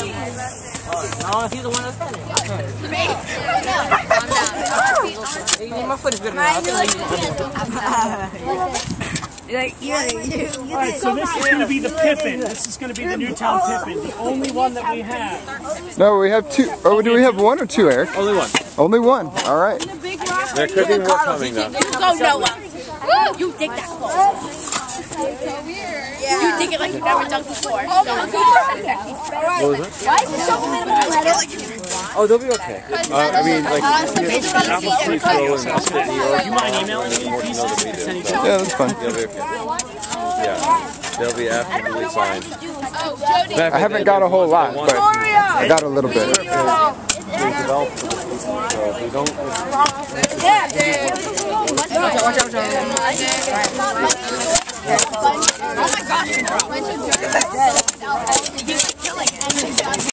No, he's the one that's standing. My foot is good enough. Like, you, you, All right, so this is going to be the Pippin. This is going to be the Newtown Pippin, the only one that we have. No, we have two. Oh, do we have one or two, Eric? Only one. Only one. All right. There could be more coming though. go Noah. You dig that ball. You dig it like you've never done before. Oh my What was it? Oh, they'll be okay. Uh, I mean, like, apple free throw and basket New York. You mind emailing me More pieces? than we do. Send each Yeah, that's fine. They'll be okay. Yeah, they'll be absolutely fine. I haven't got a whole lot, but I got a little bit. They Congratulations.